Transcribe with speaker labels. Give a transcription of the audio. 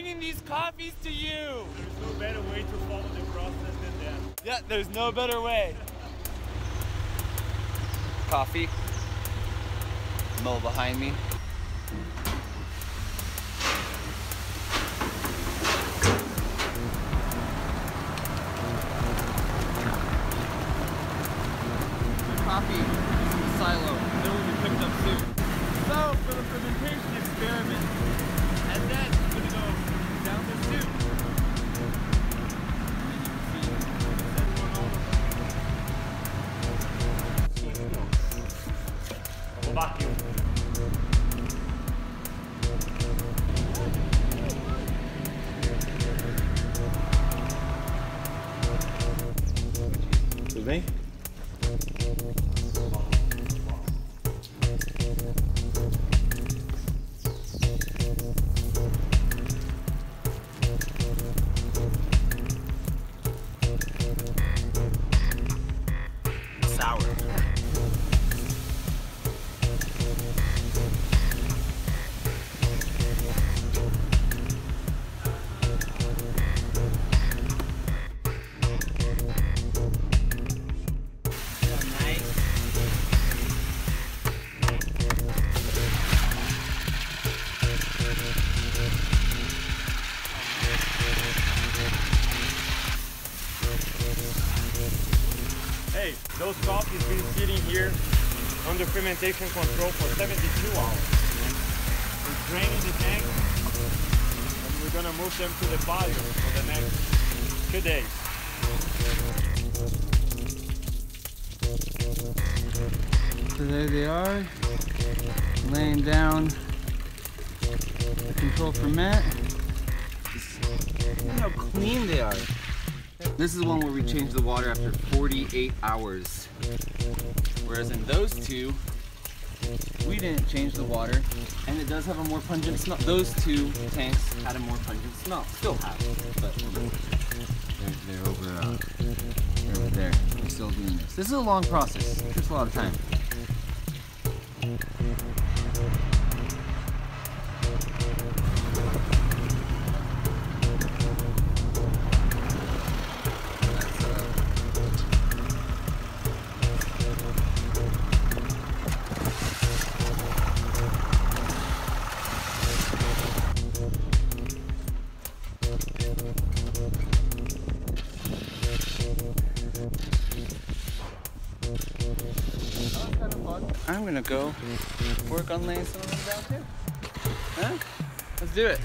Speaker 1: bringing these coffees to you.
Speaker 2: There's no better way to follow the process than that.
Speaker 1: Yeah, there's no better way. Coffee. Mill behind me. Coffee silo.
Speaker 2: Vacuum.
Speaker 1: Tudo bem?
Speaker 2: Hey, those coffees been sitting here under fermentation control for 72 hours. We're draining the tank and we're gonna move them to the bio for the next two days.
Speaker 1: So there they are, laying down control ferment. Look how clean they are. This is one where we change the water after 48 hours. Whereas in those two, we didn't change the water, and it does have a more pungent smell. Those two tanks had a more pungent smell. Still have, but they're, they're over, uh, they're over there. We're still doing this. This is a long process. It takes a lot of time. I'm gonna go work on laying some of them down too. Huh? Let's do it.